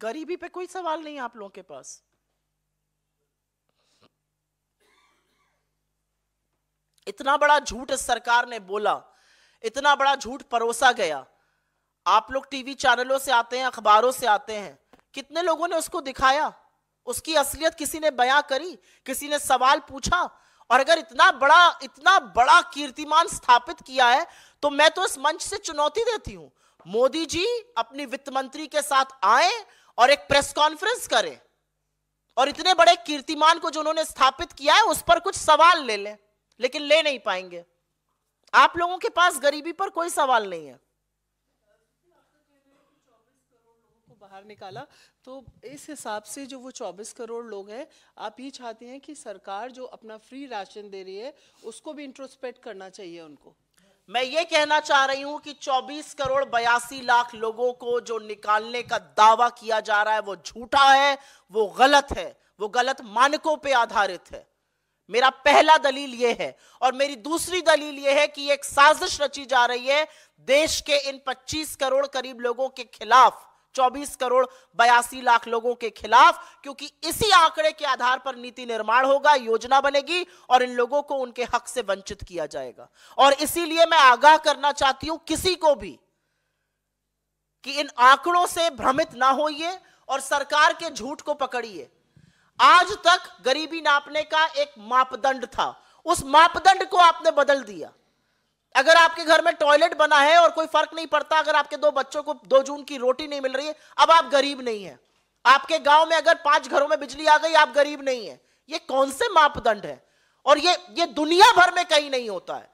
गरीबी पे कोई सवाल नहीं आप लोगों के पास। इतना बड़ा झूठ इस सरकार ने बोला, इतना बड़ा झूठ परोसा गया। आप लोग टीवी चैनलों से आते हैं, अखबारों से आते हैं। कितने लोगों ने उसको दिखाया? उसकी असलियत किसी ने बयां करी? किसी ने सवाल पूछा? और अगर इतना बड़ा इतना बड़ा कीर्तिमान स्थापित किया है तो मैं तो इस मंच से चुनौती देती हूँ। मोदी जी अपनी वित्त मंत्री के साथ आए और एक प्रेस कॉन्फ्रेंस करें। और इतने बड़े कीर्तिमान को जो उन्होंने स्थापित किया है, उस पर कुछ सवाल ले लें, लेकिन ले नहीं पाएँगे। आप लोगों के पास गरीबी पर कोई सवाल नहीं है। बाहर निकाला तो इस हिसाब से जो वो 24 करोड़ लोग हैं, आप ये चाहते हैं कि सरकार जो अपना फ्री राशन दे रही है, उसको भी इंट्रोस्पेक्ट करना चाहिए उनको। मैं ये कहना चाह रही हूँ कि 24 करोड़ बयासी लाख लोगों को जो निकालने का दावा किया जा रहा है, वो झूठा है, वो गलत है, वो गलत मानकों पे आधारित है। मेरा पहला दलील ये है और मेरी दूसरी दलील ये है कि एक साजिश रची जा रही है, देश के इन 25 करोड़ करीब लोगों के खिलाफ 24 करोड़ बयासी लाख लोगों के खिलाफ, क्योंकि इसी आंकड़े के आधार पर नीति निर्माण होगा, योजना बनेगी, और इन लोगों को उनके हक से वंचित किया जाएगा। और इसीलिए मैं आगाह करना चाहती हूँ किसी को भी कि इन आंकड़ों से भ्रमित ना होइए और सरकार के झूठ को पकड़िए। आज तक गरीबी नापने का एक मापदंड था। उस मापदंड को आपने बदल दिया। अगर आपके घर में टॉयलेट बना है और कोई फ़र्क नहीं पड़ता, अगर आपके दो बच्चों को दो जून की रोटी नहीं मिल रही है, अब आप गरीब नहीं है। आपके गाँव में अगर पाँच घरों में बिजली आ गई, आप गरीब नहीं है। ये कौन से मापदंड है? और ये ये दुनिया भर में कहीं नहीं होता है।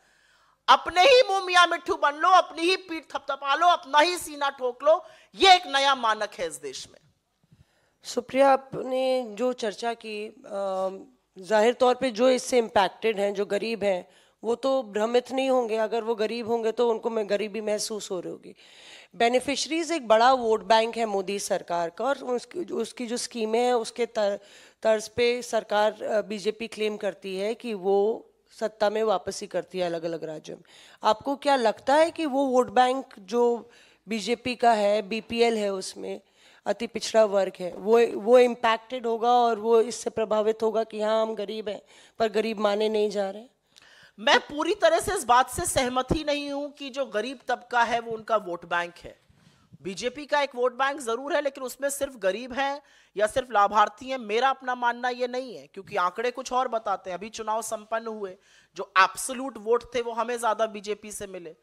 अपने ही मुँह मियाँ मिट्ठू बन लो, अपनी ही पीठ थपथपा लो, अपना ही सीना ठोक लो। ये एक नया मानक है इस देश में। सुप्रिया, आपने जो चर्चा की ज़ाहिर तौर पे जो इससे इम्पैक्टेड हैं, जो गरीब हैं वो तो भ्रमित नहीं होंगे अगर वो गरीब होंगे तो उनको में गरीबी महसूस हो रही होगी। बेनिफिशरीज एक बड़ा वोट बैंक है मोदी सरकार का और उसकी उसकी जो स्कीमें हैं उसके तर, तर्ज पे सरकार बीजेपी क्लेम करती है कि वो सत्ता में वापसी करती है अलग अलग राज्यों में। आपको क्या लगता है कि वो वोट बैंक जो बीजेपी का है बीपीएल है उसमें अति पिछड़ा वर्ग है वो वो इम्पैक्टेड होगा और वो इससे प्रभावित होगा कि हाँ हम गरीब हैं पर गरीब माने नहीं जा रहे? मैं पूरी तरह से इस बात से सहमत ही नहीं हूँ कि जो गरीब तबका है, वो उनका वोट बैंक है। बीजेपी का एक वोट बैंक ज़रूर है, लेकिन उसमें सिर्फ़ गरीब है या सिर्फ़ लाभार्थी हैं, मेरा अपना मानना ये नहीं है, क्योंकि आंकड़े कुछ और बताते हैं। अभी चुनाव संपन्न हुए, जो एब्सोल्यूट वोट थे, वो हमें ज़्यादा बीजेपी से मिले।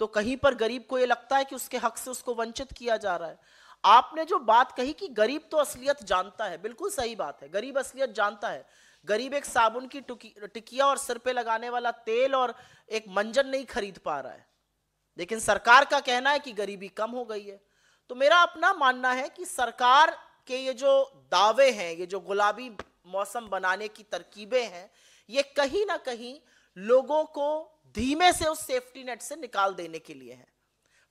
तो कहीं पर गरीब को ये लगता है कि उसके हक से उसको वंचित किया जा रहा है। आपने जो बात कही कि गरीब तो असलियत जानता है, बिल्कुल सही बात है। गरीब असलियत जानता है गरीब एक साबुन की टिकिया और सिर पे लगाने वाला तेल और एक मंजन नहीं खरीद पा रहा है। लेकिन सरकार का कहना है कि गरीबी कम हो गई है। तो मेरा अपना मानना है कि सरकार के ये जो दावे हैं, ये जो गुलाबी मौसम बनाने की तरकीबें हैं, ये कहीं ना कहीं लोगों को धीमे से उस सेफ्टी नेट से निकाल देने के लिए है।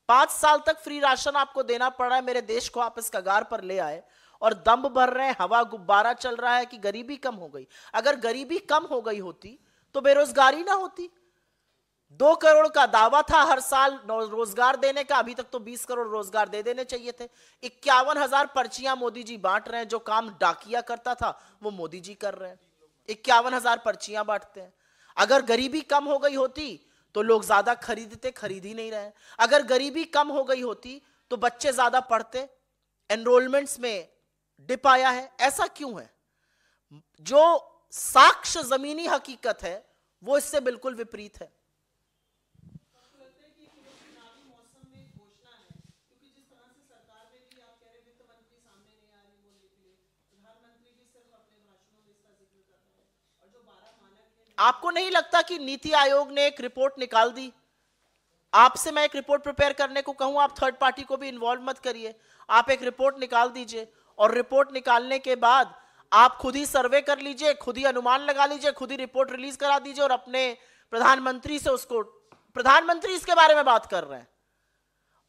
पाँच साल तक फ्री राशन आपको देना पड़ रहा है, मेरे देश को आप इस कगार पर ले आए। और दम भर रहे हैं हवा गुब्बारा चल रहा है कि गरीबी कम हो गई। अगर गरीबी कम हो गई होती तो बेरोजगारी ना होती। दो करोड़ का दावा था हर साल रोज़गार देने का, अभी तक तो बीस करोड़ रोज़गार दे देने चाहिए थे। इक्यावन हज़ार पर्चियाँ मोदी जी बांट रहे हैं, जो काम डाकिया करता था, वो मोदी जी कर रहे हैं। इक्यावन हज़ार पर्चियाँ बांटते हैं। अगर गरीबी कम हो गई होती तो लोग ज़्यादा खरीदते, खरीद ही नहीं रहे अगर गरीबी कम हो गई होती तो बच्चे ज़्यादा पढ़ते। एनरोलमेंट्स में डिप आया है, ऐसा क्यों है? जो साक्ष जमीनी हकीकत है, वो इससे बिल्कुल विपरीत है। आपको नहीं लगता कि नीति आयोग ने एक रिपोर्ट निकाल दी? आपसे मैं एक रिपोर्ट प्रिपेयर करने को कहूँ, आप थर्ड पार्टी को भी इन्वॉल्व मत करिए। आप एक रिपोर्ट निकाल दीजिए। और रिपोर्ट निकालने के बाद आप खुद ही सर्वे कर लीजिए, खुद ही अनुमान लगा लीजिए, खुद ही रिपोर्ट रिलीज़ करा दीजिए और अपने प्रधानमंत्री से उसको, प्रधानमंत्री इसके बारे में बात कर रहे हैं।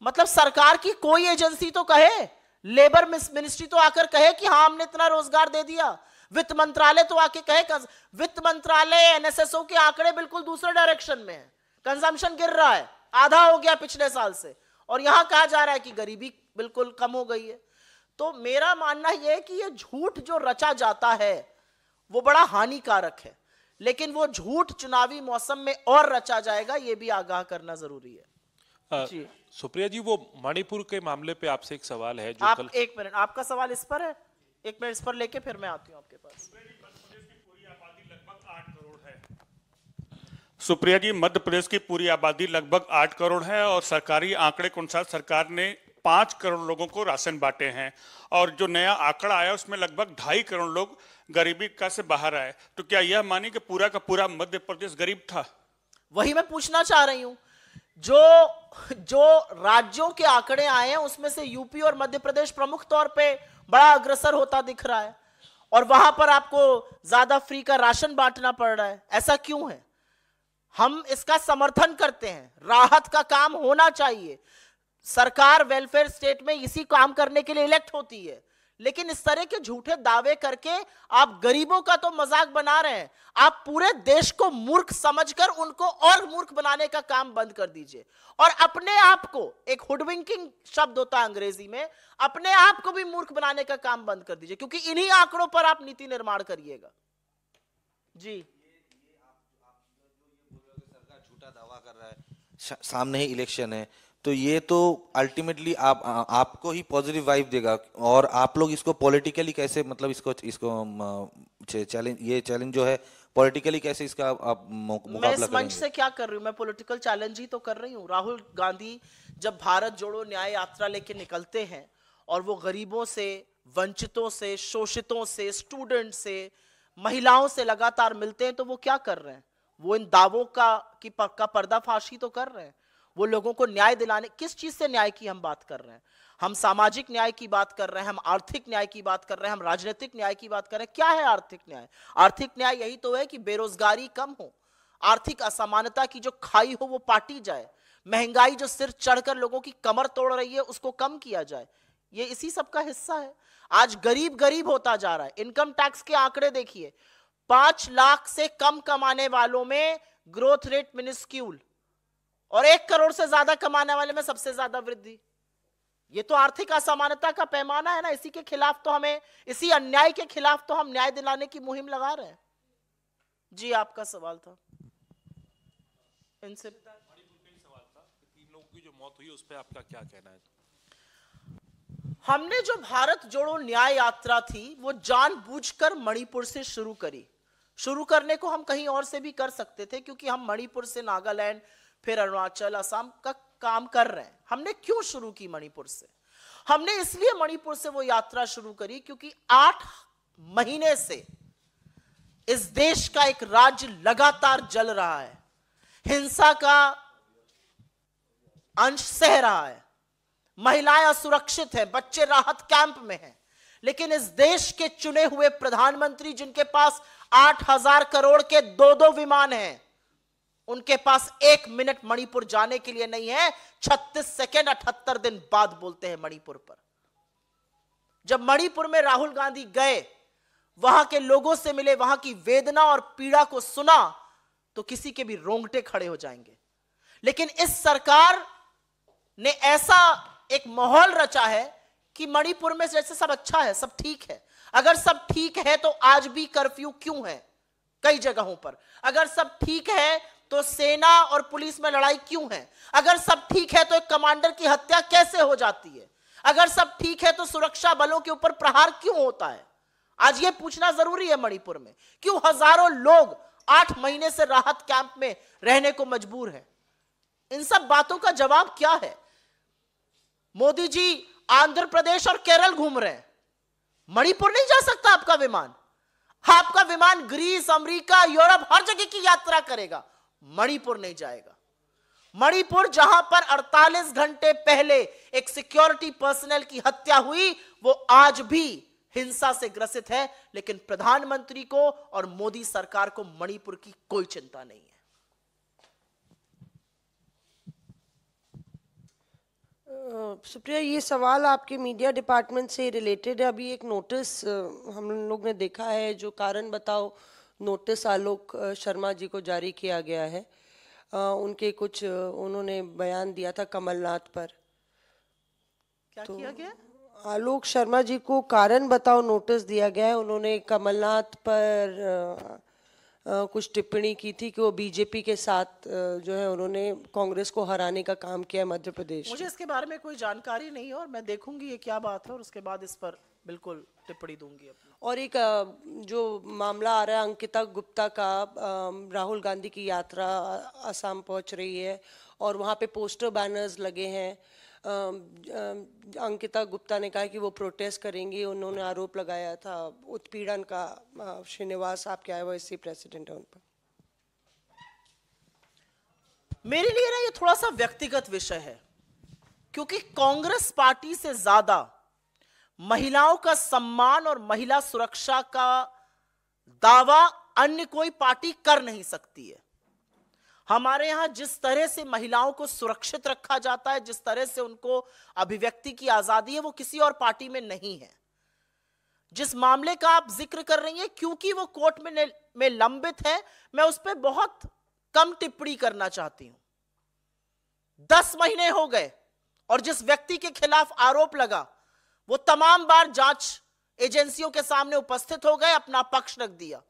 मतलब सरकार की कोई एजेंसी तो कहे, लेबर मिनिस्ट्री तो आकर कहे कि हाँ हमने इतना रोज़गार दे दिया। वित्त मंत्रालय तो आके कहे वित्त मंत्रालय एनएसएसओ के आंकड़े बिल्कुल दूसरे डायरेक्शन में है। कंजम्पशन गिर रहा है, आधा हो गया पिछले साल से। और यहाँ कहा जा रहा है कि गरीबी बिल्कुल कम हो गई है। तो मेरा मानना यह है कि ये झूठ जो रचा जाता है वो बड़ा हानिकारक है। लेकिन वो झूठ चुनावी मौसम में और रचा जाएगा ये भी आगाह करना ज़रूरी है। अ, जी। सुप्रिया जी वो मणिपुर के मामले पे आपसे एक सवाल है जो आप कल एक मिनट आपका सवाल इस पर है? एक मिनट इस पर लेके फिर मैं आती हूँ आपके पास। सुप्रिया जी मध्य प्रदेश की पूरी आबादी लगभग आठ करोड़ है और सरकारी आंकड़े के अनुसार सरकार ने पाँच करोड़ लोगों को राशन बांटे हैं और जो नया आंकड़ा आया उसमें लगभग ढाई करोड़ लोग गरीबी का से बाहर आए। तो क्या यह मानी कि पूरा का पूरा मध्य प्रदेश गरीब था? वही मैं पूछना चाह रही हूँ। जो जो राज्यों के आंकड़े आए हैं, उसमें से यूपी और मध्य प्रदेश प्रमुख तौर पे बड़ा अग्रसर होता दिख रहा है। और वहाँ पर आपको ज़्यादा फ्री का राशन बांटना पड़ रहा है। ऐसा क्यों है? हम इसका समर्थन करते हैं। राहत का काम होना चाहिए। सरकार वेलफेयर स्टेट में इसी काम करने के लिए इलेक्ट होती है। लेकिन इस तरह के झूठे दावे करके आप गरीबों का तो मज़ाक बना रहे हैं। आप पूरे देश को मूर्ख समझकर उनको और मूर्ख बनाने का काम बंद कर दीजिए। और अपने आप को, एक हुडविंकिंग शब्द होता है अंग्रेज़ी में, अपने आप को भी मूर्ख बनाने का काम बंद कर दीजिए, क्योंकि इन्हीं आंकड़ों पर आप नीति निर्माण करिएगा। जी। झूठा दावा कर रहा है सामने ही इलेक्शन है। तो ये तो अल्टीमेटली आप आ- आपको ही पॉजिटिव वाइब देगा और आप लोग इसको पॉलिटिकली कैसे मतलब इसको इसको चैलेंज ये चैलेंज जो है पॉलिटिकली कैसे इसका आप मु- मैं इस मंच से क्या कर रही हूँ? मैं पॉलिटिकल चैलेंज ही तो कर रही हूँ। राहुल गांधी जब भारत जोड़ो न्याय यात्रा लेके निकलते हैं और वो गरीबों से वंचितों से शोषितों से स्टूडेंट से महिलाओं से लगातार मिलते हैं तो वो क्या कर रहे हैं? वो इन दावों का की का पर्दाफाशी तो कर रहे हैं। वो लोगों को न्याय दिलाने, किस चीज़ से न्याय की हम बात कर रहे हैं? हम सामाजिक न्याय की बात कर रहे हैं, हम आर्थिक न्याय की बात कर रहे हैं, हम राजनीतिक न्याय की बात कर रहे हैं। क्या है आर्थिक न्याय? आर्थिक न्याय यही तो है कि बेरोजगारी कम हो। आर्थिक असमानता की जो खाई हो वो पाटी जाए। महँगाई जो सिर चढ़कर लोगों की कमर तोड़ रही है, उसको कम किया जाए। ये इसी सब का हिस्सा है। आज गरीब गरीब होता जा रहा है। इनकम टैक्स के आंकड़े देखिए। पाँच लाख से कम कमाने वालों में ग्रोथ रेट मिनिस्क्यूल। और एक करोड़ से ज़्यादा कमाने वाले में सबसे ज़्यादा वृद्धि। ये तो आर्थिक असमानता का पैमाना है ना, इसी के खिलाफ तो हमें, इसी अन्याय के खिलाफ तो हम न्याय दिलाने की मुहिम लगा रहे हैं। जी, आपका सवाल था। इनसे जो मौत हुई उस पर आपका क्या कहना है हमने जो भारत जोड़ो न्याय यात्रा थी, वो जानबूझकर मणिपुर से शुरू करी। शुरू करने को हम कहीं और से भी कर सकते थे, क्योंकि हम मणिपुर से नागालैंड फिर अरुणाचल, असम का काम कर रहे हैं। हमने क्यों शुरू की मणिपुर से? हमने इसलिए मणिपुर से वो यात्रा शुरू करी क्योंकि आठ महीने से इस देश का एक राज्य लगातार जल रहा है। हिंसा का अंश सह रहा है। महिलाएँ असुरक्षित हैं, बच्चे राहत कैंप में हैं। लेकिन इस देश के चुने हुए प्रधानमंत्री जिनके पास आठ हज़ार करोड़ के दो दो विमान हैं उनके पास एक मिनट मणिपुर जाने के लिए नहीं है। छत्तीस सेकेंड अठहत्तर दिन बाद बोलते हैं मणिपुर पर। जब मणिपुर में राहुल गांधी गए, वहाँ के लोगों से मिले, वहाँ की वेदना और पीड़ा को सुना तो किसी के भी रोंगटे खड़े हो जाएँगे। लेकिन इस सरकार ने ऐसा एक माहौल रचा है कि मणिपुर में जैसे सब अच्छा है, सब ठीक है। अगर सब ठीक है तो आज भी कर्फ्यू क्यों है? कई जगहों पर। अगर सब ठीक है तो सेना और पुलिस में लड़ाई क्यों है? अगर सब ठीक है तो एक कमांडर की हत्या कैसे हो जाती है? अगर सब ठीक है तो सुरक्षा बलों के ऊपर प्रहार क्यों होता है? आज ये पूछना ज़रूरी है मणिपुर में, क्यों हज़ारों लोग आठ महीने से राहत कैंप में रहने को मजबूर है? इन सब बातों का जवाब क्या है? मोदी जी आंध्र प्रदेश और केरल घूम रहे हैं। मणिपुर नहीं जा सकता आपका विमान। आपका विमान ग्रीस, अमेरिका, यूरोप, हर जगह की यात्रा करेगा। मणिपुर नहीं जाएगा। मणिपुर जहाँ पर 48 घंटे पहले एक सिक्योरिटी पर्सनल की हत्या हुई, वो आज भी हिंसा से ग्रसित है, लेकिन प्रधानमंत्री को और मोदी सरकार को मणिपुर की कोई चिंता नहीं है। सुप्रिया, ये सवाल आपके मीडिया डिपार्टमेंट से रिलेटेड है। अभी एक नोटिस हम लोग ने देखा है, जो कारण बताओ नोटिस आलोक शर्मा जी को जारी किया गया है। उनके कुछ उन्होंने बयान दिया था कमलनाथ पर। क्या तो, किया गया? आलोक शर्मा जी को कारण बताओ नोटिस दिया गया है। उन्होंने कमलनाथ पर अ, अ, कुछ टिप्पणी की थी कि वो बीजेपी के साथ अ, जो है उन्होंने कांग्रेस को हराने का काम किया है मध्य प्रदेश मुझे इसके बारे में कोई जानकारी नहीं है और मैं देखूँगी ये क्या बात है और उसके बाद इस पर बिल्कुल टिप्पणी दूँगी अपनी। और एक जो मामला आ रहा है अंकिता गुप्ता का राहुल गांधी की यात्रा असम पहुँच रही है और वहाँ पे पोस्टर बैनर्स लगे हैं। अंकिता गुप्ता ने कहा कि वो प्रोटेस्ट करेंगी उन्होंने आरोप लगाया था। उत्पीड़न का श्रीनिवास आपके आए वैसी प्रेसिडेंट है उन पर। मेरे लिए ना ये थोड़ा सा व्यक्तिगत विषय है क्योंकि कांग्रेस पार्टी से ज़्यादा महिलाओं का सम्मान और महिला सुरक्षा का दावा अन्य कोई पार्टी कर नहीं सकती है। हमारे यहाँ जिस तरह से महिलाओं को सुरक्षित रखा जाता है, जिस तरह से उनको अभिव्यक्ति की आज़ादी है, वो किसी और पार्टी में नहीं है। जिस मामले का आप ज़िक्र कर रही हैं, क्योंकि वो कोर्ट में में लंबित है, मैं उस पर बहुत कम टिप्पणी करना चाहती हूँ। दस महीने हो गए, और जिस व्यक्ति के खिलाफ आरोप लगा वो तमाम बार जाँच एजेंसियों के सामने उपस्थित हो गए अपना पक्ष रख दिया।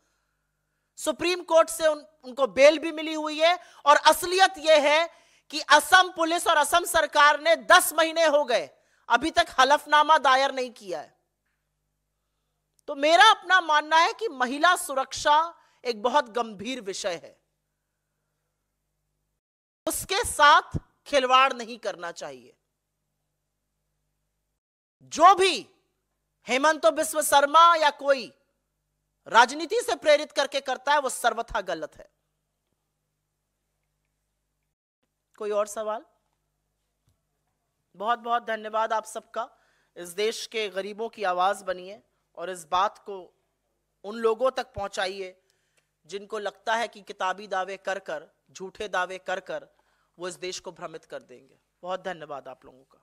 सुप्रीम कोर्ट से उन, उनको बेल भी मिली हुई है और असलियत यह है कि असम पुलिस और असम सरकार ने 10 महीने हो गए अभी तक हलफनामा दायर नहीं किया है। तो मेरा अपना मानना है कि महिला सुरक्षा एक बहुत गंभीर विषय है। उसके साथ खिलवाड़ नहीं करना चाहिए। जो भी हेमंत बिस्व शर्मा या कोई राजनीति से प्रेरित करके करता है, वो सर्वथा गलत है। कोई और सवाल? बहुत बहुत धन्यवाद आप सबका। इस देश के गरीबों की आवाज़ बनिए और इस बात को उन लोगों तक पहुंचाइए जिनको लगता है कि किताबी दावे कर कर, झूठे दावे कर कर वो इस देश को भ्रमित कर देंगे। बहुत धन्यवाद आप लोगों का।